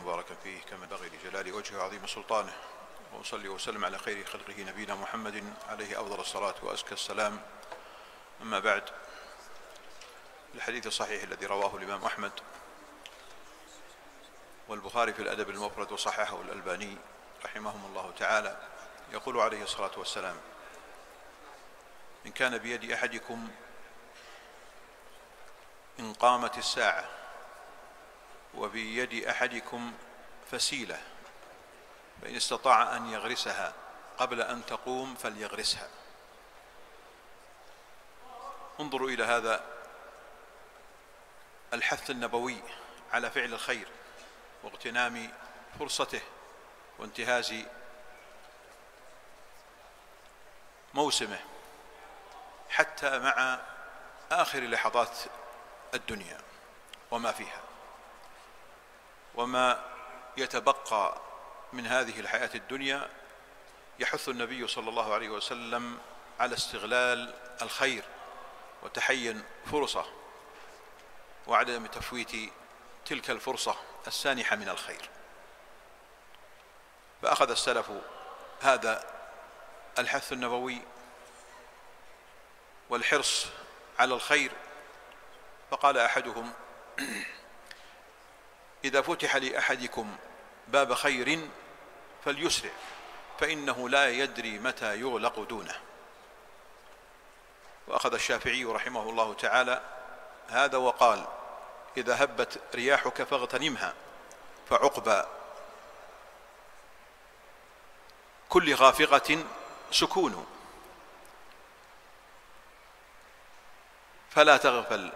مباركا فيه كما بغي لجلال وجهه عظيم سلطانه. وأصلي وسلم على خير خلقه نبينا محمد عليه أفضل الصلاة وأزكى السلام. أما بعد الحديث الصحيح الذي رواه الإمام أحمد والبخاري في الأدب المفرد وصححه الألباني رحمهم الله تعالى يقول عليه الصلاة والسلام إن كان بيد أحدكم إن قامت الساعة وبيد أحدكم فسيلة فإن استطاع أن يغرسها قبل أن تقوم فليغرسها. انظروا إلى هذا الحث النبوي على فعل الخير واغتنام فرصته وانتهاز موسمه حتى مع آخر لحظات الدنيا وما فيها. وما يتبقى من هذه الحياة الدنيا يحث النبي صلى الله عليه وسلم على استغلال الخير وتحين فرصة وعدم تفويت تلك الفرصة السانحة من الخير. فأخذ السلف هذا الحث النبوي والحرص على الخير فقال أحدهم إذا فتح لأحدكم باب خير فليسرع فإنه لا يدري متى يغلق دونه. وأخذ الشافعي رحمه الله تعالى هذا وقال إذا هبت رياحك فاغتنمها فعقبى كل غافقة سكون. فلا تغفل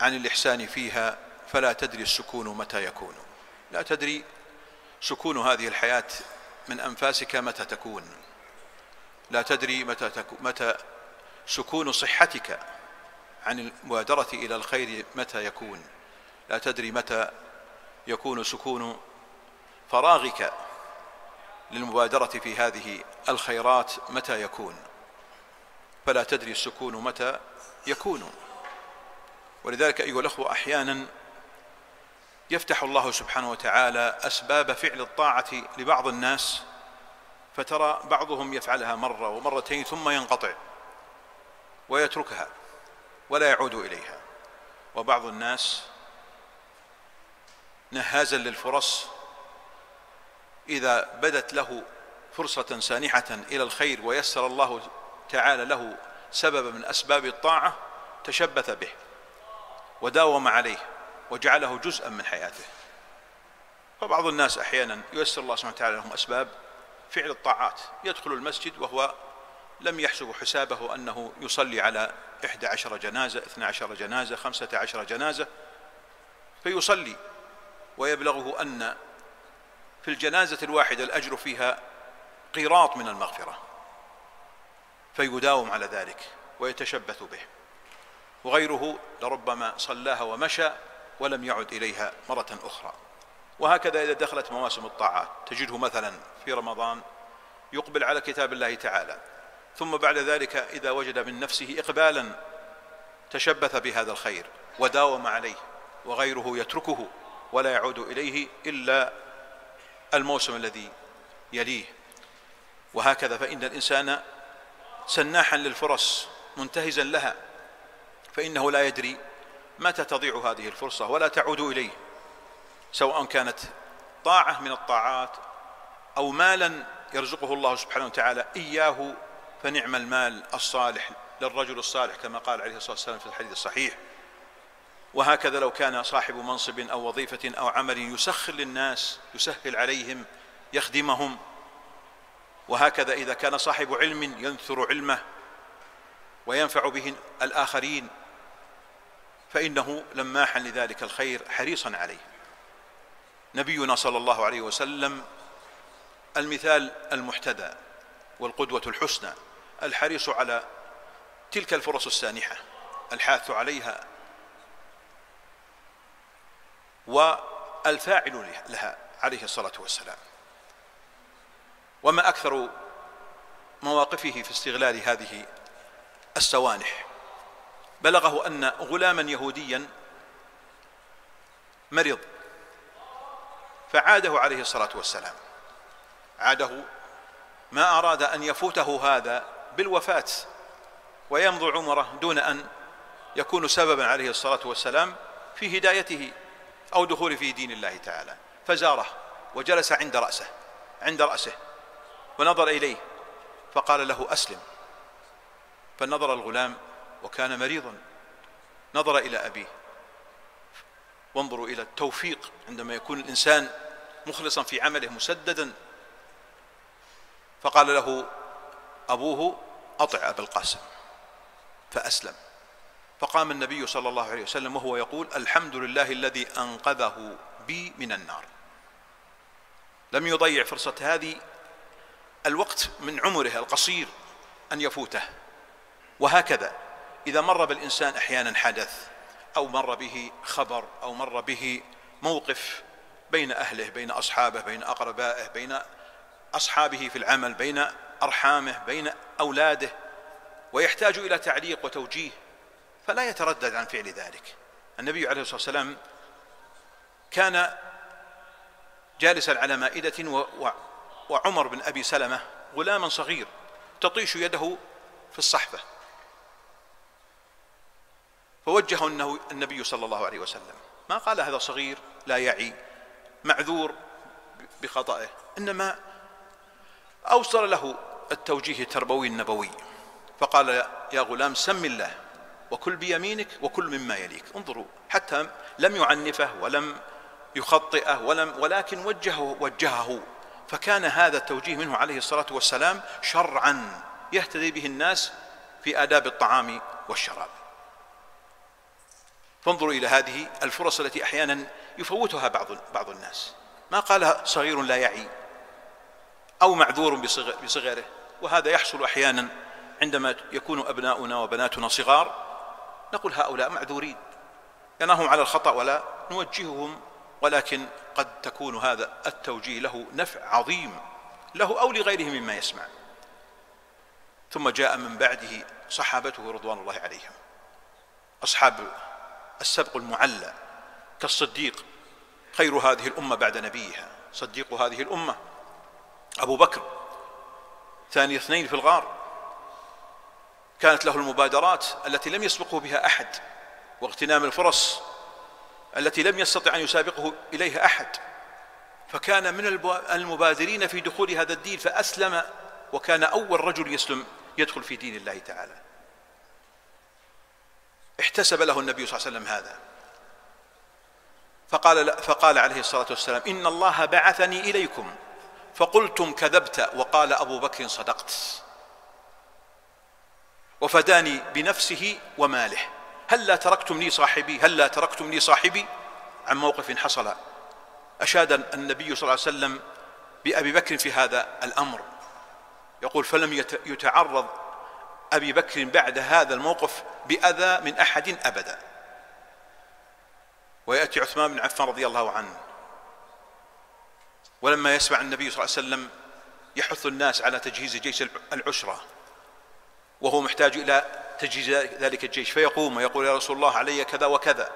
عن الإحسان فيها فلا تدري السكون متى يكون. لا تدري سكون هذه الحياة من أنفاسك متى تكون. لا تدري متى, تكون متى سكون صحتك عن المبادرة إلى الخير متى يكون. لا تدري متى يكون سكون فراغك للمبادرة في هذه الخيرات متى يكون. فلا تدري السكون متى يكون. ولذلك أيها الأخوة أحيانا يفتح الله سبحانه وتعالى أسباب فعل الطاعة لبعض الناس فترى بعضهم يفعلها مرة ومرتين ثم ينقطع ويتركها ولا يعود إليها. وبعض الناس نهازا للفرص إذا بدت له فرصة سانحة إلى الخير ويسر الله تعالى له سبب من أسباب الطاعة تشبث به وداوم عليه. وجعله جزءا من حياته. فبعض الناس أحيانا ييسر الله سبحانه وتعالى لهم أسباب فعل الطاعات. يدخل المسجد وهو لم يحسب حسابه أنه يصلي على إحدى عشر جنازة اثنى عشر جنازة خمسة عشر جنازة فيصلي. ويبلغه أن في الجنازة الواحدة الأجر فيها قيراط من المغفرة. فيداوم على ذلك ويتشبث به. وغيره لربما صلاها ومشى ولم يعد إليها مرة أخرى. وهكذا إذا دخلت مواسم الطاعات تجده مثلا في رمضان يقبل على كتاب الله تعالى. ثم بعد ذلك إذا وجد من نفسه إقبالا تشبث بهذا الخير وداوم عليه وغيره يتركه ولا يعود إليه إلا الموسم الذي يليه. وهكذا فإن الإنسان سناحا للفرص منتهزا لها فإنه لا يدري متى تضيع هذه الفرصة ولا تعود إليه؟ سواء كانت طاعة من الطاعات أو مالا يرزقه الله سبحانه وتعالى. إياه فنعم المال الصالح للرجل الصالح كما قال عليه الصلاة والسلام في الحديث الصحيح. وهكذا لو كان صاحب منصب أو وظيفة أو عمل يسخر للناس يسهل عليهم يخدمهم. وهكذا إذا كان صاحب علم ينثر علمه وينفع به الآخرين. فإنه لماحا لذلك الخير حريصا عليه. نبينا صلى الله عليه وسلم المثال المحتدى والقدوة الحسنى الحريص على تلك الفرص السانحة الحاث عليها والفاعل لها عليه الصلاة والسلام. وما أكثر مواقفه في استغلال هذه السوانح بلغه أن غلاما يهوديا مرض فعاده عليه الصلاة والسلام. عاده ما أراد أن يفوته هذا بالوفاة ويمضي عمره دون أن يكون سببا عليه الصلاة والسلام في هدايته أو دخول في دين الله تعالى. فزاره وجلس عند رأسه عند رأسه ونظر إليه فقال له أسلم. فنظر الغلام وكان مريضا. نظر إلى أبيه. وانظروا إلى التوفيق عندما يكون الإنسان مخلصا في عمله مسددا. فقال له أبوه أطع أبا القاسم. فأسلم. فقام النبي صلى الله عليه وسلم وهو يقول الحمد لله الذي أنقذه بي من النار. لم يضيع فرصة هذه الوقت من عمره القصير أن يفوته. وهكذا. إذا مر بالإنسان أحيانا حدث أو مر به خبر أو مر به موقف بين أهله بين أصحابه بين أقربائه بين أصحابه في العمل بين أرحامه بين أولاده ويحتاج إلى تعليق وتوجيه فلا يتردد عن فعل ذلك. النبي عليه الصلاة والسلام كان جالسا على مائدة وعمر بن أبي سلمة غلاما صغير تطيش يده في الصحفة فوجهه النبي صلى الله عليه وسلم. ما قال هذا صغير لا يعي معذور بخطئه إنما أوصل له التوجيه التربوي النبوي. فقال يا غلام سم الله وكل بيمينك وكل مما يليك. انظروا حتى لم يعنفه ولم يخطئه ولم ولكن وجهه وجهه. فكان هذا التوجيه منه عليه الصلاة والسلام شرعا يهتدي به الناس في آداب الطعام والشراب. فانظروا إلى هذه الفرص التي أحيانا يفوتها بعض بعض الناس. ما قال صغير لا يعي أو معذور بصغره. وهذا يحصل أحيانا عندما يكون أبناؤنا وبناتنا صغار. نقول هؤلاء معذورين. يناهم على الخطأ ولا نوجههم ولكن قد تكون هذا التوجيه له نفع عظيم. له أو لغيره مما يسمع. ثم جاء من بعده صحابته رضوان الله عليهم. أصحاب السبق المعلى كالصديق خير هذه الأمة بعد نبيها. صديق هذه الأمة أبو بكر ثاني اثنين في الغار. كانت له المبادرات التي لم يسبقه بها أحد واغتنام الفرص التي لم يستطع أن يسابقه إليها أحد. فكان من المبادرين في دخول هذا الدين فأسلم وكان أول رجل يسلم يدخل في دين الله تعالى. احتسب له النبي صلى الله عليه وسلم هذا. فقال فقال عليه الصلاة والسلام إن الله بعثني إليكم. فقلتم كذبت وقال أبو بكر صدقت. وفداني بنفسه وماله. هل لا تركتم لي صاحبي؟ هل لا تركتم لي صاحبي؟ عن موقف حصل. أشاد النبي صلى الله عليه وسلم بأبي بكر في هذا الأمر. يقول فلم يتعرض أبي بكر بعد هذا الموقف بأذى من أحد أبدا. ويأتي عثمان بن عفان رضي الله عنه. ولما يسمع النبي صلى الله عليه وسلم يحث الناس على تجهيز جيش العشرة وهو محتاج إلى تجهيز ذلك الجيش فيقوم ويقول يا رسول الله علي كذا وكذا.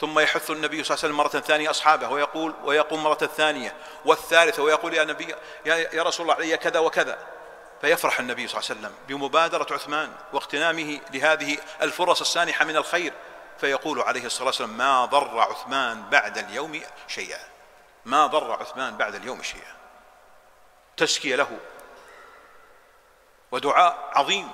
ثم يحث النبي صلى الله عليه وسلم مرة ثانية أصحابه ويقول ويقوم مرة ثانية والثالثة ويقول يا نبي يا رسول الله علي كذا وكذا. فيفرح النبي صلى الله عليه وسلم بمبادرة عثمان واغتنامه لهذه الفرص السانحة من الخير. فيقول عليه الصلاة والسلام ما ضر عثمان بعد اليوم شيئا. ما ضر عثمان بعد اليوم شيئا. تزكية له ودعاء عظيم.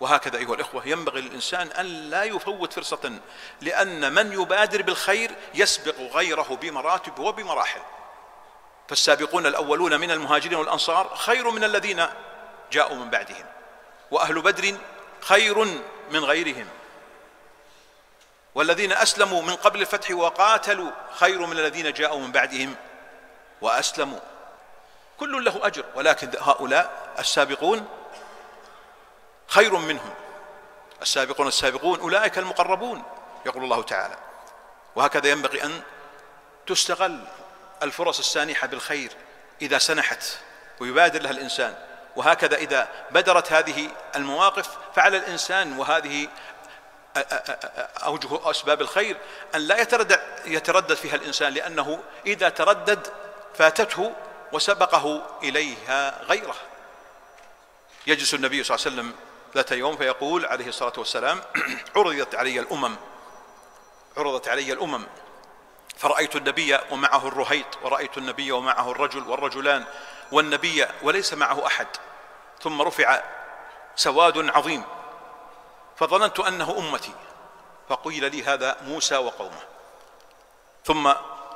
وهكذا أيها الإخوة ينبغي للإنسان أن لا يفوت فرصة لأن من يبادر بالخير يسبق غيره بمراتب وبمراحل. فالسابقون الأولون من المهاجرين والأنصار خير من الذين جاءوا من بعدهم. وأهل بدر خير من غيرهم. والذين أسلموا من قبل الفتح وقاتلوا خير من الذين جاءوا من بعدهم. وأسلموا. كل له أجر ولكن هؤلاء السابقون خير منهم. السابقون السابقون أولئك المقربون يقول الله تعالى. وهكذا ينبغي أن تستغل الفرص السانحة بالخير إذا سنحت ويبادر لها الإنسان. وهكذا إذا بدرت هذه المواقف فعلى الإنسان وهذه أوجه أسباب الخير أن لا يتردد, يتردد فيها الإنسان لأنه إذا تردد فاتته وسبقه إليها غيره. يجلس النبي صلى الله عليه وسلم ذات يوم فيقول عليه الصلاة والسلام عرضت علي الأمم عرضت علي الأمم. فرأيت النبي ومعه الرهيط ورأيت النبي ومعه الرجل والرجلان. والنبي وليس معه أحد. ثم رفع سواد عظيم. فظننت أنه أمتي. فقيل لي هذا موسى وقومه. ثم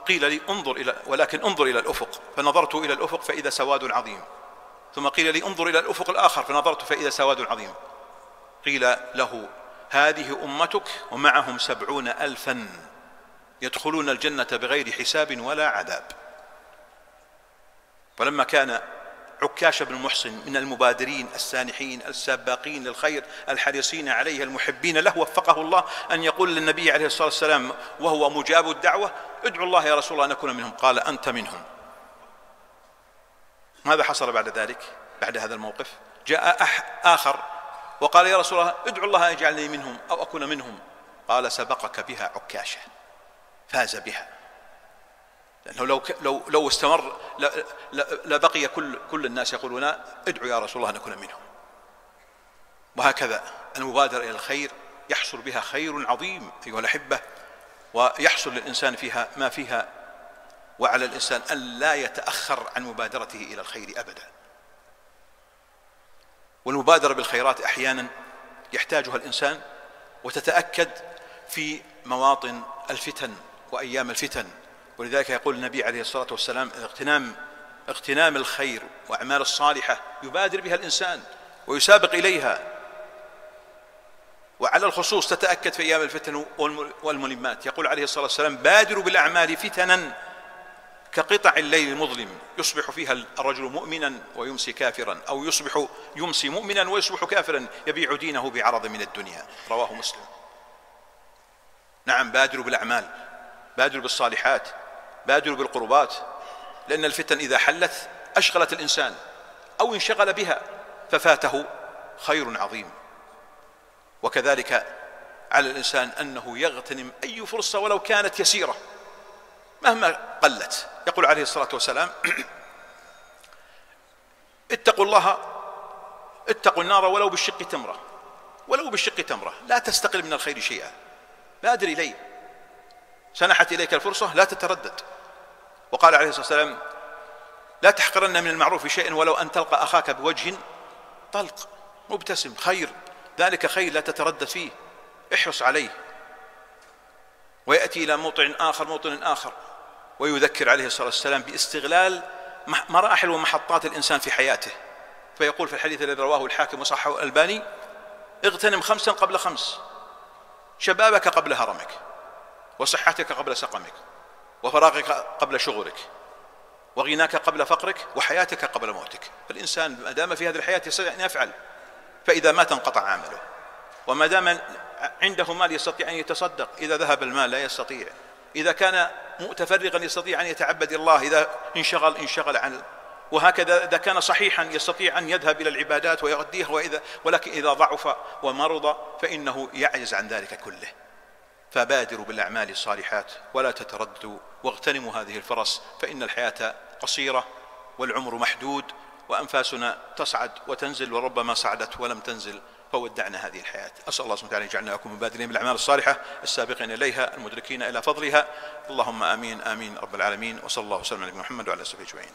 قيل لي انظر إلى ولكن انظر إلى الأفق. فنظرت إلى الأفق فإذا سواد عظيم. ثم قيل لي انظر إلى الأفق الآخر. فنظرت فإذا سواد عظيم. قيل له هذه أمتك ومعهم سبعون الفا. يدخلون الجنة بغير حساب ولا عذاب. فلما كان عكاش بن محصن من المبادرين السانحين السابقين للخير الحريصين عليه المحبين له وفقه الله أن يقول للنبي عليه الصلاة والسلام وهو مجاب الدعوة ادعو الله يا رسول الله أن أكون منهم. قال أنت منهم. ماذا حصل بعد ذلك؟ بعد هذا الموقف جاء أح آخر وقال يا رسول الله ادعو الله أن يجعلني منهم أو أكون منهم. قال سبقك بها عكاشة. فاز بها. لأنه لو لو لو استمر لبقي كل كل الناس يقولون ادعوا يا رسول الله أن نكون منهم. وهكذا المبادرة إلى الخير يحصل بها خير عظيم أيها الأحبة ويحصل للإنسان فيها ما فيها وعلى الإنسان أن لا يتأخر عن مبادرته إلى الخير أبدا. والمبادرة بالخيرات أحيانا يحتاجها الإنسان وتتأكد في مواطن الفتن وأيام الفتن ولذلك يقول النبي عليه الصلاة والسلام اغتنام اغتنام الخير وأعمال الصالحة يبادر بها الإنسان ويسابق إليها. وعلى الخصوص تتأكد في أيام الفتن والملمات. يقول عليه الصلاة والسلام بادروا بالأعمال فتنا كقطع الليل المظلم يصبح فيها الرجل مؤمنا ويمسي كافرا أو يصبح يمسي مؤمنا ويصبح كافرا يبيع دينه بعرض من الدنيا. رواه مسلم. نعم بادروا بالأعمال بادروا بالصالحات. بادروا بالقربات لأن الفتن إذا حلت أشغلت الإنسان أو انشغل بها ففاته خير عظيم. وكذلك على الإنسان أنه يغتنم أي فرصة ولو كانت يسيرة مهما قلت. يقول عليه الصلاة والسلام اتقوا الله اتقوا النار ولو بالشق تمرة ولو بالشق تمرة لا تستقل من الخير شيئا. بادر إليه سنحت إليك الفرصة لا تتردد. وقال عليه الصلاة والسلام لا تحقرن من المعروف شيئا ولو أن تلقى أخاك بوجه طلق مبتسم خير ذلك خير لا تتردد فيه احرص عليه. ويأتي إلى موطن آخر موطن آخر ويذكر عليه الصلاة والسلام باستغلال مراحل ومحطات الإنسان في حياته. فيقول في الحديث الذي رواه الحاكم وصححه الألباني اغتنم خمسا قبل خمس شبابك قبل هرمك وصحتك قبل سقمك. وفراغك قبل شغلك وغناك قبل فقرك وحياتك قبل موتك. فالإنسان ما دام في هذه الحياة يستطيع أن يفعل فإذا مات انقطع عمله. وما دام عنده مال يستطيع أن يتصدق إذا ذهب المال لا يستطيع. إذا كان متفرغا يستطيع أن يتعبد الله إذا انشغل انشغل عن وهكذا إذا كان صحيحا يستطيع أن يذهب إلى العبادات ويغديها وإذا ولكن إذا ضعف ومرض فإنه يعجز عن ذلك كله. فبادروا بالأعمال الصالحات ولا تترددوا واغتنموا هذه الفرص فإن الحياة قصيرة والعمر محدود وأنفاسنا تصعد وتنزل وربما صعدت ولم تنزل فودعنا هذه الحياة. أسأل الله سبحانه وتعالى أن يجعلنا لكم مبادرين بالأعمال الصالحة السابقين إليها المدركين إلى فضلها. اللهم آمين آمين رب العالمين وصلى الله وسلم على محمد وعلى آله وصحبه أجمعين.